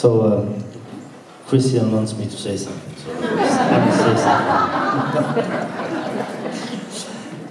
So um, Christiaan wants me to say something, so I say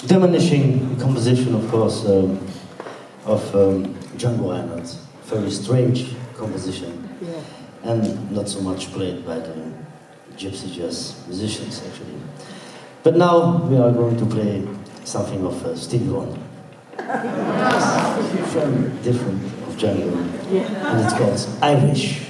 something. Diminishing composition, of course, um, of um, Django Reinhardt. Very strange composition, Yeah. and not so much played by the gypsy jazz musicians, actually. But now we are going to play something of uh, Stevie Wonder. Very different of Django, and it's called Irish.